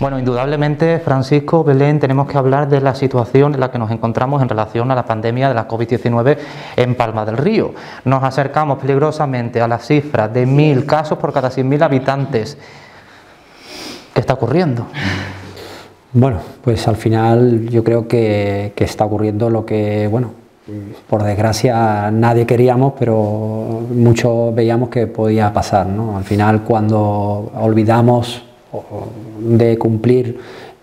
Bueno, indudablemente, Francisco, Belén, tenemos que hablar de la situación en la que nos encontramos en relación a la pandemia de la COVID-19 en Palma del Río. Nos acercamos peligrosamente a la cifra de mil casos por cada 100.000 habitantes. ¿Qué está ocurriendo? Bueno, pues al final yo creo que, que está ocurriendo lo que, bueno, por desgracia nadie queríamos, pero muchos veíamos que podía pasar. ¿no? Al final cuando olvidamos de cumplir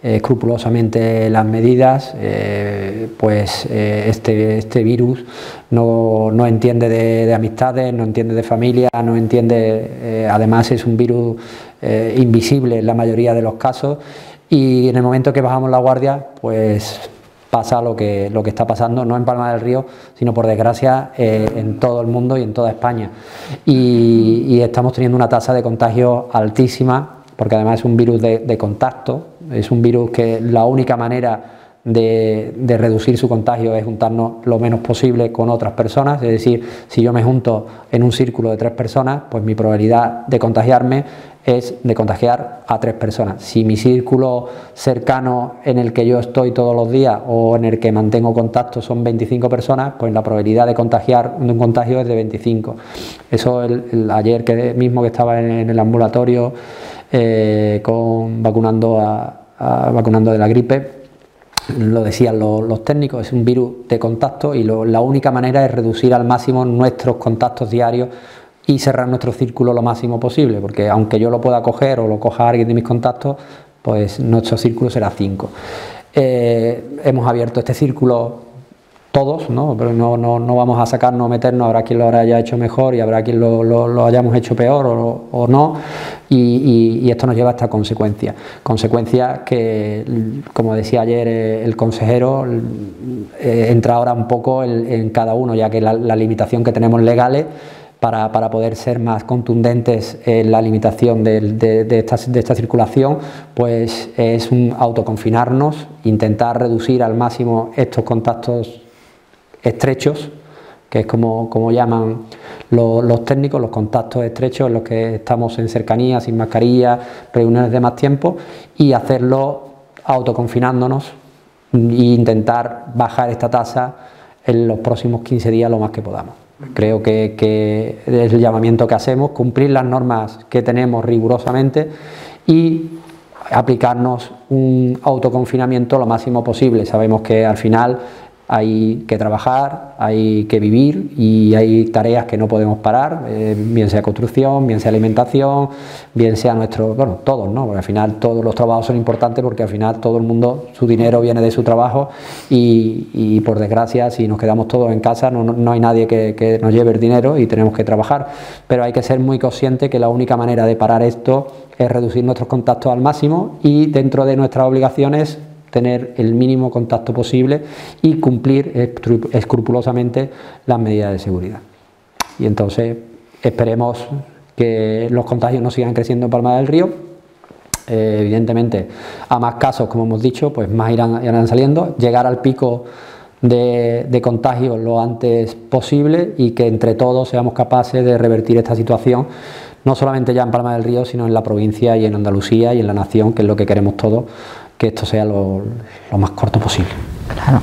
eh, escrupulosamente las medidas, eh, pues eh, este, este, virus no, entiende de, amistades, no entiende de familia, no entiende, además es un virus invisible en la mayoría de los casos y en el momento que bajamos la guardia, pues pasa lo que, lo que está pasando, no en Palma del Río, sino por desgracia en todo el mundo y en toda España. Y, y estamos teniendo una tasa de contagio altísima porque además es un virus de, contacto, es un virus que la única manera de, reducir su contagio es juntarnos lo menos posible con otras personas, es decir, si yo me junto en un círculo de tres personas, pues mi probabilidad de contagiarme es de contagiar a tres personas. Si mi círculo cercano en el que yo estoy todos los días o en el que mantengo contacto son 25 personas, pues la probabilidad de contagiar un contagio es de 25. Eso ayer mismo que estaba en el ambulatorio eh, con vacunando, a, vacunando de la gripe. Lo decían los, técnicos, es un virus de contacto y la única manera es reducir al máximo nuestros contactos diarios y cerrar nuestro círculo lo máximo posible, porque aunque yo lo pueda coger o lo coja alguien de mis contactos, pues nuestro círculo será 5. Eh, hemos abierto este círculo todos, ¿no? pero no, no, no, vamos a sacarnos, meternos, habrá quien lo haya hecho mejor y habrá quien lo, lo, hayamos hecho peor o, no, y, esto nos lleva a esta consecuencia. Consecuencia que, como decía ayer eh, el consejero, eh, entra ahora un poco en, cada uno, ya que la, limitación que tenemos legales para, para, poder ser más contundentes en la limitación de, de, esta, de, esta, circulación, pues es un autoconfinarnos, intentar reducir al máximo estos contactos estrechos, que es como, como llaman los, técnicos, los contactos estrechos en los que estamos en cercanía, sin mascarilla, reuniones de más tiempo, y hacerlo autoconfinándonos e intentar bajar esta tasa en los próximos 15 días lo más que podamos. Creo que, que es el llamamiento que hacemos, cumplir las normas que tenemos rigurosamente y aplicarnos un autoconfinamiento lo máximo posible. Sabemos que al final hay que trabajar, hay que vivir y hay tareas que no podemos parar, eh, bien sea construcción, bien sea alimentación, bien sea nuestro, bueno, todos, ¿no? Porque al final todos los trabajos son importantes porque al final todo el mundo, su dinero viene de su trabajo y, por desgracia si nos quedamos todos en casa no, hay nadie que, que, nos lleve el dinero y tenemos que trabajar, pero hay que ser muy consciente que la única manera de parar esto es reducir nuestros contactos al máximo y dentro de nuestras obligaciones tener el mínimo contacto posible y cumplir escrupulosamente las medidas de seguridad. Y entonces esperemos que los contagios no sigan creciendo en Palma del Río. Eh, evidentemente, a más casos, como hemos dicho, pues más irán, irán saliendo. Llegar al pico de, de contagios lo antes posible y que entre todos seamos capaces de revertir esta situación, no solamente ya en Palma del Río, sino en la provincia y en Andalucía y en la nación, que es lo que queremos todos que esto sea lo, más corto posible. Claro,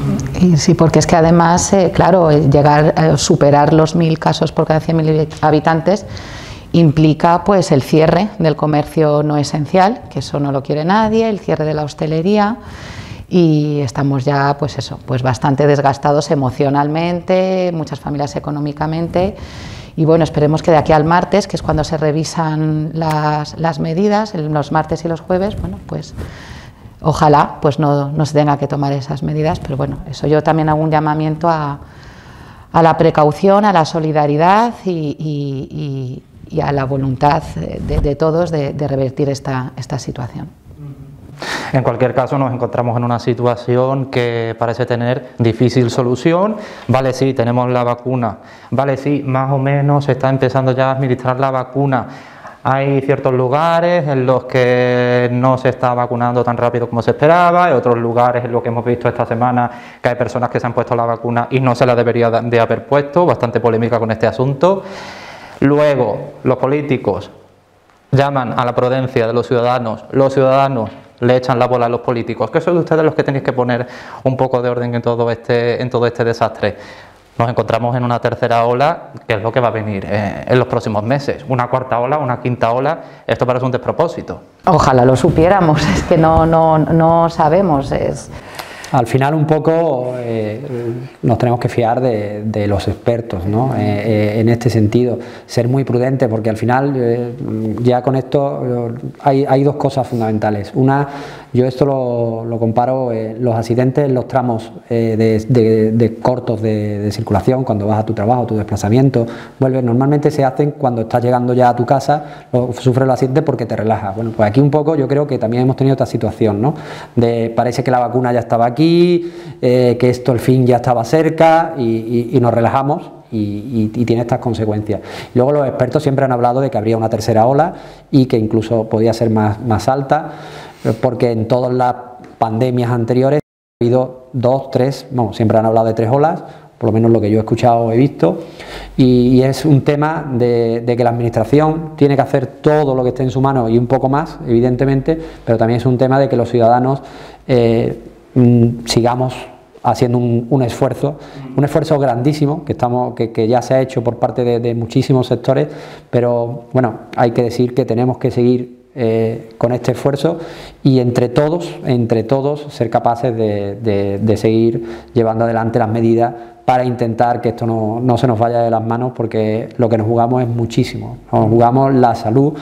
sí, porque es que además, eh, claro, eh, llegar a superar los mil casos por cada 100.000 habitantes implica pues el cierre del comercio no esencial, que eso no lo quiere nadie, el cierre de la hostelería y estamos ya pues eso, pues bastante desgastados emocionalmente, muchas familias económicamente y bueno, esperemos que de aquí al martes, que es cuando se revisan las, las medidas, los martes y los jueves, bueno, pues Ojalá pues no, se tenga que tomar esas medidas, pero bueno, eso yo también hago un llamamiento a, la precaución, a la solidaridad y, a la voluntad de, todos de, revertir esta, esta situación. En cualquier caso, nos encontramos en una situación que parece tener difícil solución. Vale, sí, tenemos la vacuna. Vale, sí, más o menos se está empezando ya a administrar la vacuna hay ciertos lugares en los que no se está vacunando tan rápido como se esperaba, hay otros lugares en los que hemos visto esta semana que hay personas que se han puesto la vacuna y no se la debería de haber puesto, bastante polémica con este asunto. Luego, los políticos llaman a la prudencia de los ciudadanos, los ciudadanos le echan la bola a los políticos, que sois ustedes los que tenéis que poner un poco de orden en todo este, en todo este desastre. Nos encontramos en una tercera ola, que es lo que va a venir eh, en los próximos meses. Una cuarta ola, una quinta ola, esto parece un despropósito. Ojalá lo supiéramos, es que no, no, no sabemos. Es... Al final un poco eh, nos tenemos que fiar de, los expertos ¿no? Eh, eh, en este sentido, ser muy prudentes porque al final ya con esto hay, hay, dos cosas fundamentales. Una, yo esto lo, comparo, los accidentes los tramos de, cortos de, circulación, cuando vas a tu trabajo, tu desplazamiento, vuelves, normalmente se hacen cuando estás llegando ya a tu casa, sufres el accidente porque te relajas. Bueno, pues aquí un poco yo creo que también hemos tenido esta situación, ¿no? De parece que la vacuna ya estaba aquí, eh, que esto el fin ya estaba cerca y, nos relajamos y, tiene estas consecuencias. Luego los expertos siempre han hablado de que habría una tercera ola y que incluso podía ser más alta, porque en todas las pandemias anteriores ha habido dos, tres, bueno, siempre han hablado de tres olas, por lo menos lo que yo he escuchado he visto, y, es un tema de, que la Administración tiene que hacer todo lo que esté en su mano y un poco más, evidentemente, pero también es un tema de que los ciudadanos eh, Mm, sigamos haciendo un, esfuerzo, un esfuerzo grandísimo que, estamos, que, ya se ha hecho por parte de, muchísimos sectores, pero bueno, hay que decir que tenemos que seguir eh, con este esfuerzo y entre todos, entre todos, ser capaces de, seguir llevando adelante las medidas para intentar que esto no, se nos vaya de las manos porque lo que nos jugamos es muchísimo, nos jugamos la salud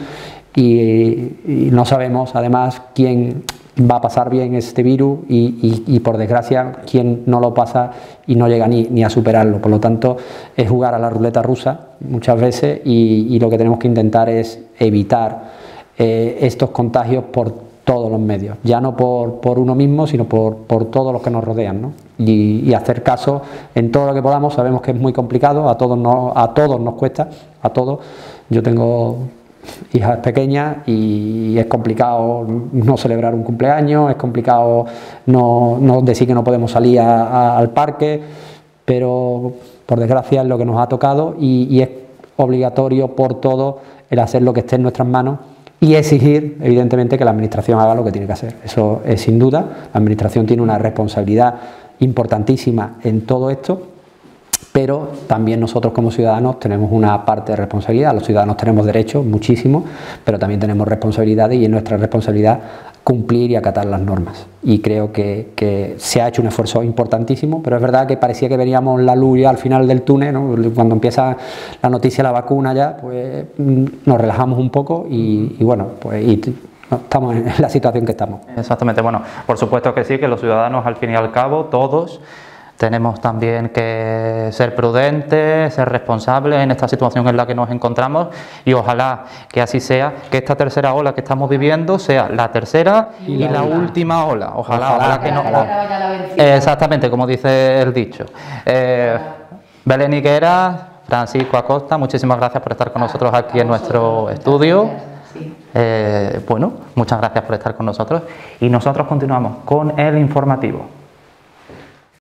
y no sabemos además quién va a pasar bien este virus y, por desgracia quien no lo pasa y no llega ni, a superarlo. Por lo tanto, es jugar a la ruleta rusa muchas veces y, lo que tenemos que intentar es evitar eh, estos contagios por todos los medios, ya no por, uno mismo, sino por, todos los que nos rodean. Y, hacer caso en todo lo que podamos, sabemos que es muy complicado, a todos, a todos nos cuesta, a todos. Yo tengo hija es pequeña y es complicado no celebrar un cumpleaños, es complicado no, decir que no podemos salir al parque, pero por desgracia es lo que nos ha tocado y, es obligatorio por todo el hacer lo que esté en nuestras manos y exigir, evidentemente, que la Administración haga lo que tiene que hacer. Eso es sin duda, la Administración tiene una responsabilidad importantísima en todo esto pero también nosotros como ciudadanos tenemos una parte de responsabilidad. Los ciudadanos tenemos derechos, muchísimos, pero también tenemos responsabilidades y es nuestra responsabilidad cumplir y acatar las normas. Y creo que, se ha hecho un esfuerzo importantísimo, pero es verdad que parecía que veníamos la luz ya al final del túnel, cuando empieza la noticia la vacuna ya, pues mm, nos relajamos un poco y, bueno, pues estamos en la situación que estamos. Exactamente, bueno, por supuesto que sí, que los ciudadanos al fin y al cabo, todos, tenemos también que ser prudentes, ser responsables en esta situación en la que nos encontramos y ojalá que así sea, que esta tercera ola que estamos viviendo sea la tercera y, la, última ola. Ojalá, que no. exactamente, como dice el dicho. Eh, Belén Higuera, Francisco Acosta, muchísimas gracias por estar con nosotros aquí en nuestro estudio. Eh, bueno, muchas gracias por estar con nosotros y nosotros continuamos con el informativo.